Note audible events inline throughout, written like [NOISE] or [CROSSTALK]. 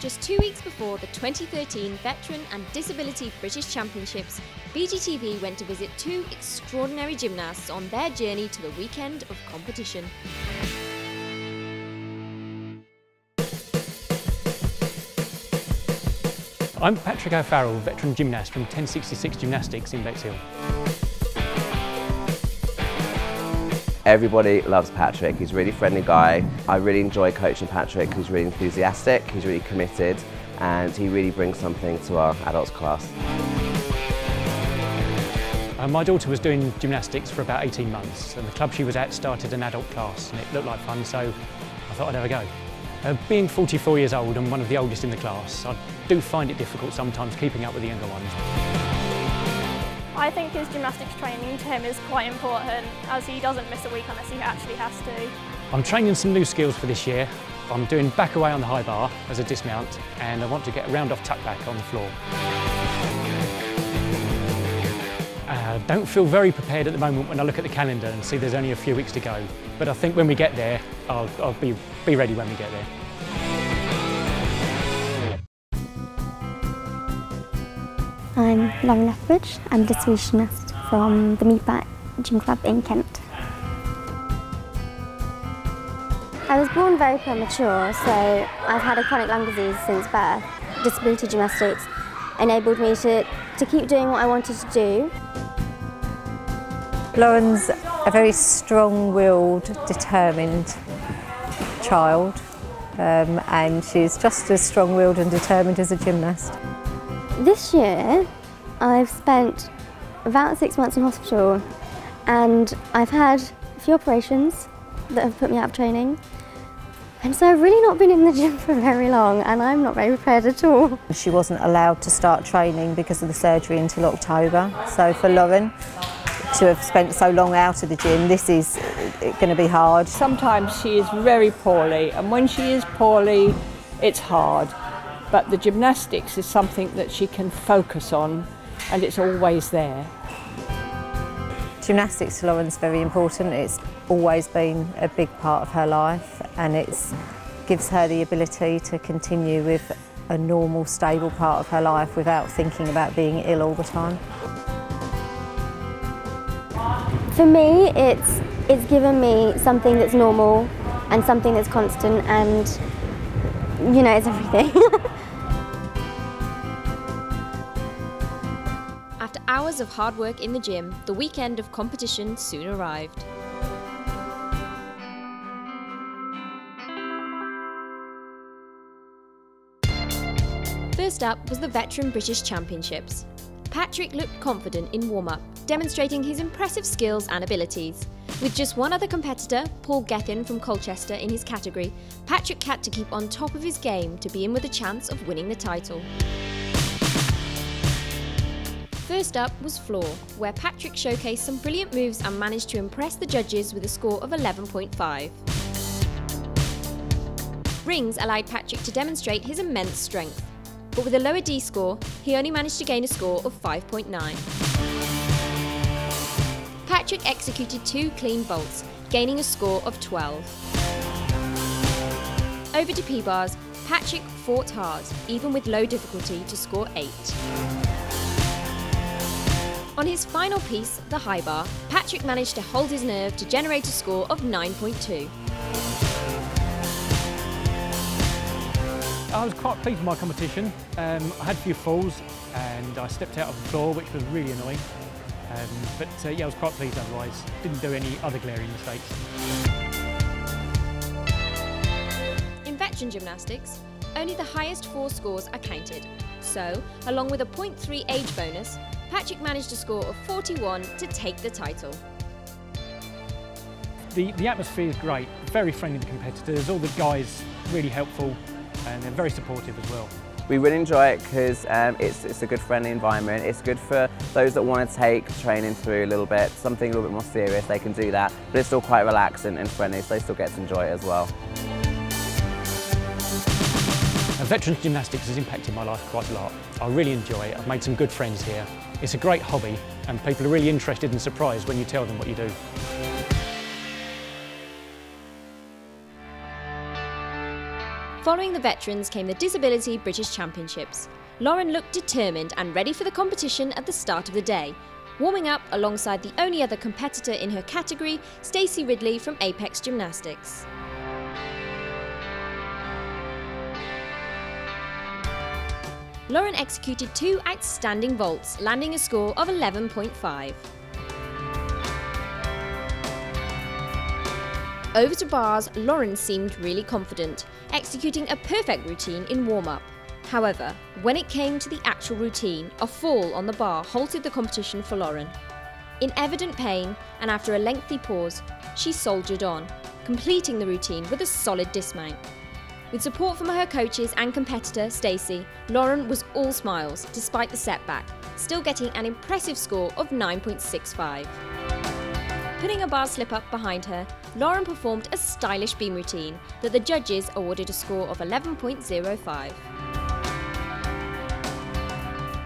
Just two weeks before the 2013 Veteran and Disability British Championships, BGTV went to visit two extraordinary gymnasts on their journey to the weekend of competition. I'm Patrick O'Farrell, veteran gymnast from 1066 Gymnastics in Bexhill. Everybody loves Patrick. He's a really friendly guy. I really enjoy coaching Patrick. He's really enthusiastic, he's really committed, and he really brings something to our adults class. Uh, my daughter was doing gymnastics for about 18 months and the club she was at started an adult class and it looked like fun so I thought I'd have a go. Uh, being 44 years old and one of the oldest in the class, I do find it difficult sometimes keeping up with the younger ones. I think his gymnastics training to him is quite important as he doesn't miss a week unless he actually has to. I'm training some new skills for this year. I'm doing back away on the high bar as a dismount and I want to get a round off tuck back on the floor. I uh, don't feel very prepared at the moment when I look at the calendar and see there's only a few weeks to go. But I think when we get there, I'll, I'll be, be ready when we get there. Lauren Lethbridge. I'm a distributionist from the Meapa Gym Club in Kent. I was born very premature, so I've had a chronic lung disease since birth. Disability gymnastics enabled me to, to keep doing what I wanted to do. Lauren's a very strong-willed, determined child um, and she's just as strong-willed and determined as a gymnast. This year, I've spent about six months in hospital and I've had a few operations that have put me out of training. And so I've really not been in the gym [LAUGHS] for very long and I'm not very prepared at all. She wasn't allowed to start training because of the surgery until October. So for Lauren to have spent so long out of the gym, this is uh, going to be hard. Sometimes she is very poorly and when she is poorly, it's hard but the gymnastics is something that she can focus on and it's always there. Gymnastics to Lauren's very important. It's always been a big part of her life and it gives her the ability to continue with a normal, stable part of her life without thinking about being ill all the time. For me, it's, it's given me something that's normal and something that's constant and, you know, it's everything. [LAUGHS] hours of hard work in the gym, the weekend of competition soon arrived. First up was the Veteran British Championships. Patrick looked confident in warm-up, demonstrating his impressive skills and abilities. With just one other competitor, Paul Gethin from Colchester in his category, Patrick had to keep on top of his game to be in with a chance of winning the title. First up was floor, where Patrick showcased some brilliant moves and managed to impress the judges with a score of 11.5. Rings allowed Patrick to demonstrate his immense strength, but with a lower D score, he only managed to gain a score of 5.9. Patrick executed two clean vaults, gaining a score of 12. Over to P-bars, Patrick fought hard, even with low difficulty, to score 8. On his final piece, the high bar, Patrick managed to hold his nerve to generate a score of 9.2. I was quite pleased with my competition. Um, I had a few falls and I stepped out of the floor, which was really annoying. Um, but uh, yeah, I was quite pleased otherwise. Didn't do any other glaring mistakes. In veteran gymnastics, only the highest four scores are counted. So, along with a 0.3 age bonus, Patrick managed a score of 41 to take the title. The, the atmosphere is great, very friendly to competitors, all the guys really helpful and they're very supportive as well. We really enjoy it because um, it's, it's a good friendly environment. It's good for those that want to take training through a little bit, something a little bit more serious, they can do that. But it's still quite relaxed and, and friendly, so they still get to enjoy it as well. Veterans gymnastics has impacted my life quite a lot. I really enjoy it. I've made some good friends here. It's a great hobby and people are really interested and surprised when you tell them what you do. Following the veterans came the Disability British Championships. Lauren looked determined and ready for the competition at the start of the day, warming up alongside the only other competitor in her category, Stacey Ridley from Apex Gymnastics. Lauren executed two outstanding vaults, landing a score of 11.5. Over to bars, Lauren seemed really confident, executing a perfect routine in warm-up. However, when it came to the actual routine, a fall on the bar halted the competition for Lauren. In evident pain, and after a lengthy pause, she soldiered on, completing the routine with a solid dismount. With support from her coaches and competitor, Stacey, Lauren was all smiles despite the setback, still getting an impressive score of 9.65. Putting a bar slip up behind her, Lauren performed a stylish beam routine that the judges awarded a score of 11.05.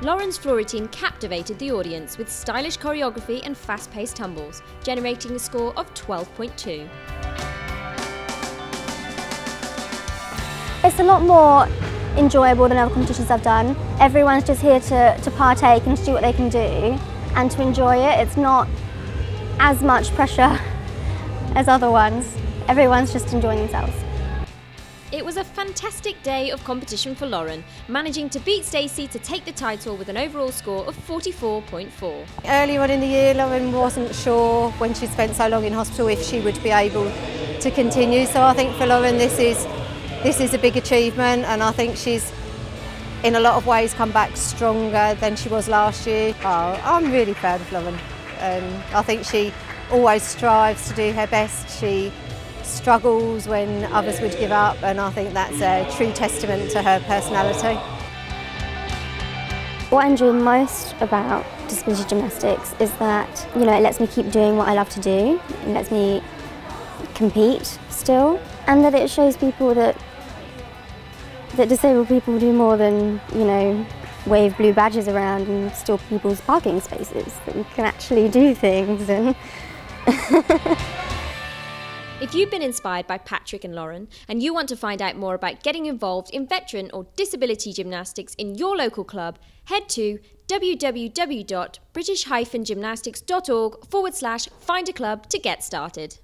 Lauren's floor routine captivated the audience with stylish choreography and fast-paced tumbles, generating a score of 12.2. It's a lot more enjoyable than other competitions I've done. Everyone's just here to, to partake and to do what they can do and to enjoy it. It's not as much pressure [LAUGHS] as other ones. Everyone's just enjoying themselves. It was a fantastic day of competition for Lauren, managing to beat Stacey to take the title with an overall score of 44.4. Earlier on in the year, Lauren wasn't sure when she spent so long in hospital if she would be able to continue. So I think for Lauren, this is this is a big achievement, and I think she's in a lot of ways come back stronger than she was last year. Oh, I'm really proud of Lauren. Um, I think she always strives to do her best. She struggles when others would give up, and I think that's a true testament to her personality. What I enjoy most about disability gymnastics is that, you know, it lets me keep doing what I love to do. It lets me compete still. And that it shows people that that disabled people do more than, you know, wave blue badges around and steal people's parking spaces. That we can actually do things and [LAUGHS] If you've been inspired by Patrick and Lauren and you want to find out more about getting involved in veteran or disability gymnastics in your local club, head to www.british-gymnastics.org forward slash find a club to get started.